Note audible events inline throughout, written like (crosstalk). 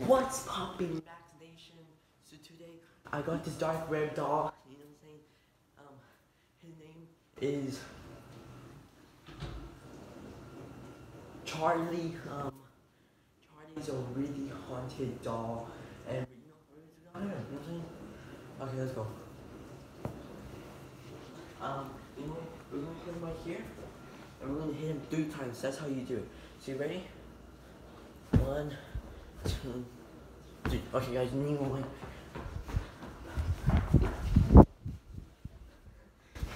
What's popping, Nation? So today I got this dark red dog. You know what I'm saying? Um, his name is Charlie. Um, Charlie's a really haunted doll, and you know, you know what I'm saying? Okay, let's go. Um, you know, we're gonna hit him right here, and we're gonna hit him three times. That's how you do it. So you ready? One, three. Okay, guys, need one.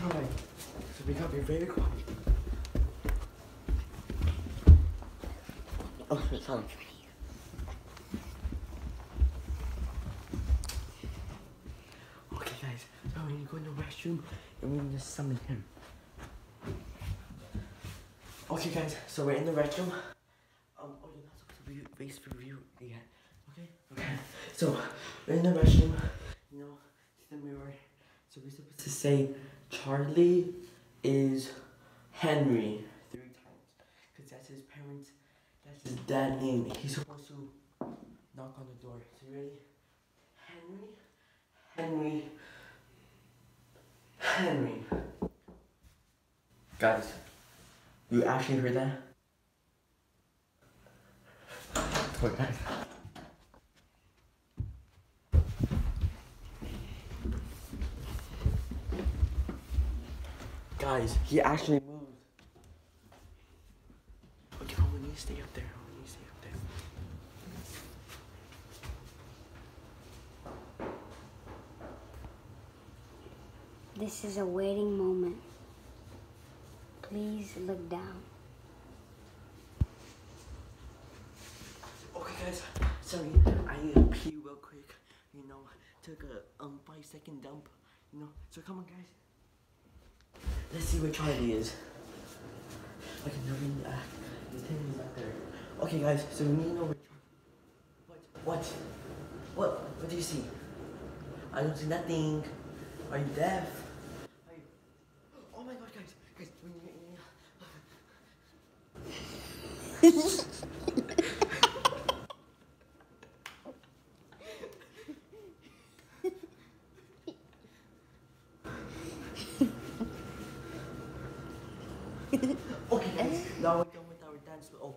Alright, so we gotta be very quiet. Okay, sorry. Okay, guys, so we need to go in the restroom and we need to summon him. Okay, guys, so we're in the restroom. Um, oh, be face review yet. Okay? Okay. (laughs) So, we're in the restroom. You know, see the mirror. So, we're supposed to say, Charlie is Henry three times. Because that's his parents, that's his dad name. He's supposed to knock on the door. So, you ready? Henry. Henry. Henry. Guys, you actually heard that? Wait, guys. He actually moved. Okay, we need to stay up there. We need to stay up there. This is a waiting moment. Please look down. Took a um five second dump. You know, so come on, guys. Let's see where Charlie is. Okay, no, uh, there. Okay, guys. So we need to know where Charlie. What? What? What? What do you see? I don't see nothing. Are you deaf? Are you... Oh my God, guys! Guys, we need. we need- (laughs) Okay, guys. Now we're done with our dance. Oh.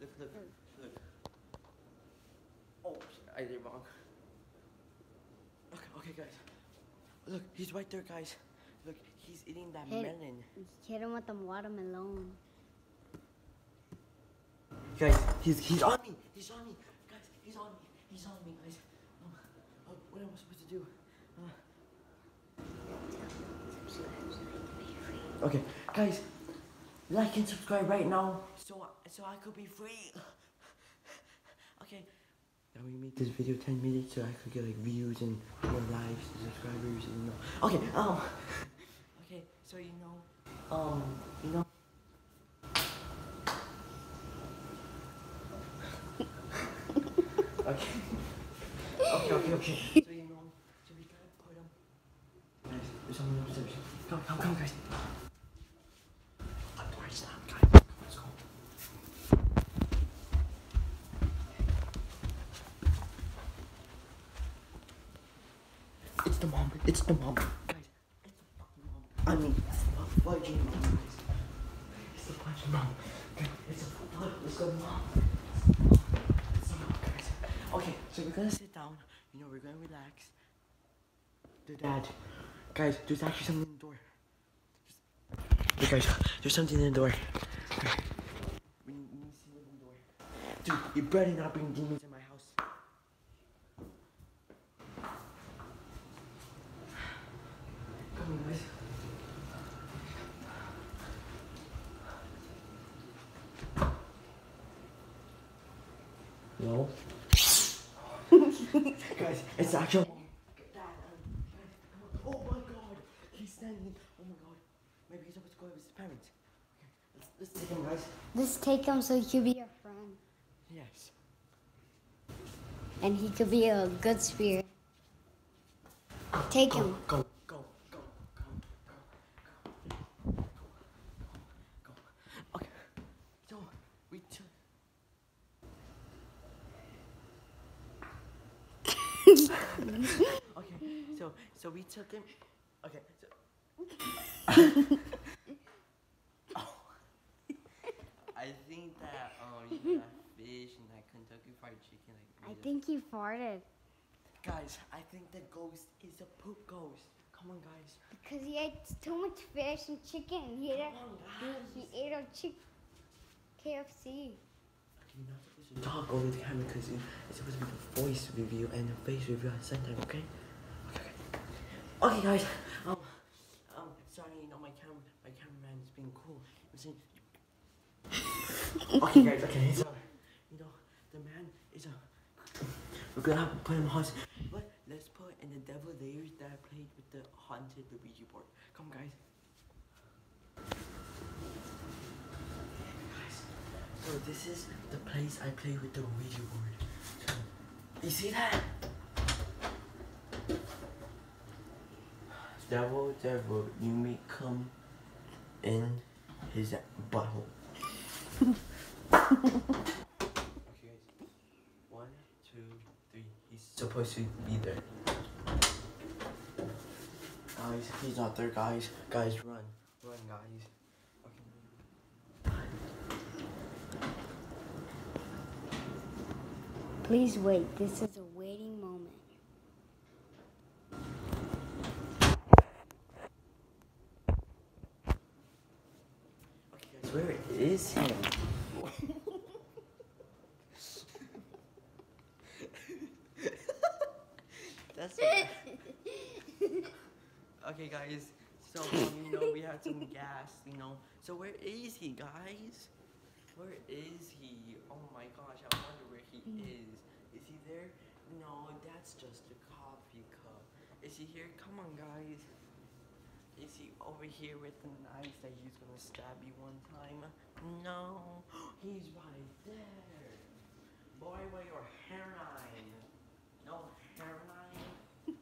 Look, look, look. Oh, I did wrong. Okay, okay, guys. Look, he's right there, guys. Look, he's eating that Hit, melon. hit him with the watermelon. Guys, he's he's on me. He's on me. Guys, he's on me. He's on me, guys. Um, what am I supposed to do? Uh, okay, guys, like and subscribe right now, so so I could be free. (sighs) okay. Now we made this video 10 minutes so I could get like views and more likes and subscribers and you know. Okay, um Okay, so you know um you know Okay. Okay, okay, okay. (laughs) So you know so we gotta put them Guys, there's someone upstairs. Come, come, come guys. I mean, fudging mom. It's the fudging mom. It's fudge. It's the mom. Okay, so we're gonna sit down. You know, we're gonna relax. The dad. Guys, there's actually something in the door. Hey guys, there's something in the door. Dude, you better not bring demons in my house. Come on, guys. No. (laughs) guys, it's actual. Dad, um, guys, come. Oh my god, he's standing. Oh my god. Maybe he's supposed to go with his parents. Okay, let's, let's take him, guys. Let's take him so he could be your friend. Yes. And he could be a good spirit. Take Go, him. go, go, go, go, go, go, go, go. Okay. So we took. okay, so so we took him. Okay, so. oh. I think that um you (laughs) got fish and that Kentucky Fried Chicken. Like, I think you farted Guys, I think the ghost is a poop ghost. Come on, guys. because he ate too much fish and chicken. He ate a, Come on, he, guys. he ate a chick KFC. Okay, you're not supposed to talk over the camera because it's supposed to be the voice review and the face review at the same time, okay? Okay, okay. Guys. Um, um, sorry, you know my cam, my cameraman is being cool. Okay, guys. Okay, so you know the man is a. We're gonna have to put him on. But let's put in the devil layers that I played with the haunted Luigi board. Come, guys. Guys, so this is the place I play with the Ouija board. So, you see that? Devil, devil, you may come in his butthole. okay. (laughs) One, two, three. He's supposed to be there. Guys, he's not there, guys. Guys, run. Run, guys. Please wait. This is a waiting moment. Okay, guys, where is him? That's (laughs) okay. (laughs) okay, guys. So (laughs) um, you know we had some gas, you know. So where is he, guys? Where is he? Oh my gosh, I wonder where he is. Is he there? No, that's just a coffee cup. Is he here? Come on, guys. Is he over here with the knife that he's gonna stab you one time? No, (gasps) he's right there. Boy, where your hairline? No hairline. okay,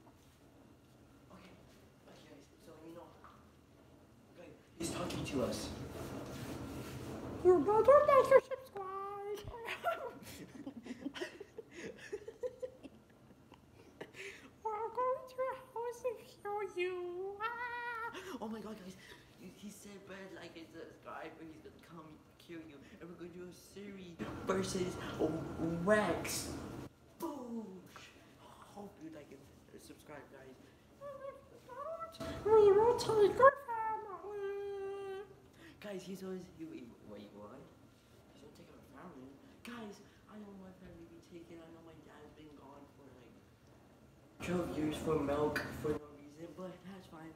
okay, guys. So you know, okay, he's talking to us. You better like or subscribe. We're going to a house and kill you. Ah! Oh my god, guys. He, said, but like it's a subscribe, but he's gonna come kill you. And we're gonna do a series versus Rex. Boosh. Hope you like it. Uh, Subscribe, guys. We will take your. Guys, he's always. He, wait, wait, what? He's gonna take our family. Guys, I don't know my family be taken. I know my dad's been gone for like 12 years for milk for no reason, but that's fine.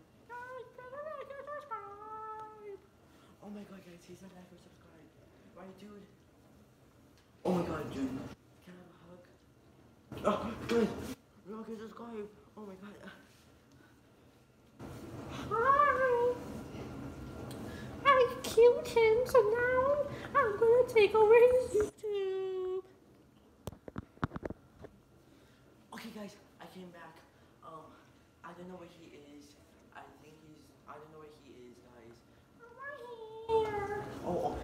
Oh my god, guys, he said like or subscribe. Right, dude? Oh my god, dude. Can I have a hug? Oh, guys, and subscribe. Oh my god. (sighs) Ah! Killed him, so now I'm gonna take over his YouTube. Okay, guys, I came back. Um, I don't know where he is. I think he's. I don't know where he is, guys. I'm right here. Oh, oh.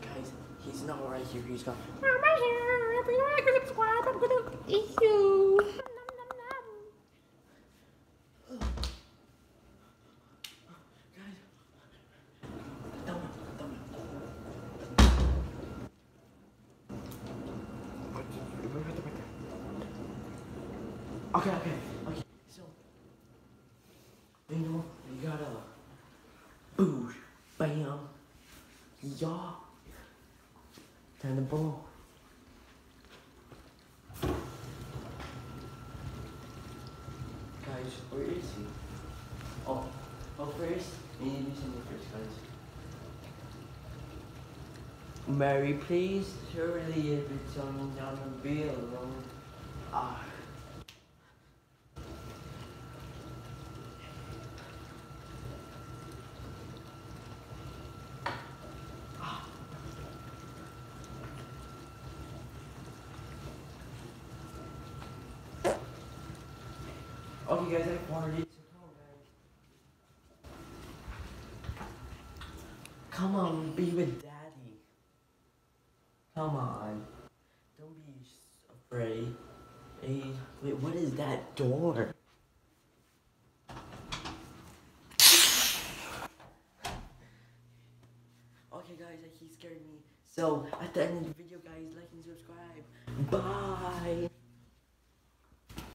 Guys, he's not right here. He's gone. I'm right here. If you like and subscribe, I'm gonna eat you. Nom, nom, nom. Guys, don't, don't. Okay, okay, okay. So, you know, you gotta boosh, bam, yeah, and the ball. Guys, where is he? Oh, oh, first, we need to do something first, guys. Mary, please, surely if it's on down the bill, ah. Okay, guys. So come on, guys. Come on, be with daddy. Come on. Don't be afraid. Hey, wait, what is that door? Okay, guys, he scared me. So, at the end of the video, guys, like and subscribe. Bye!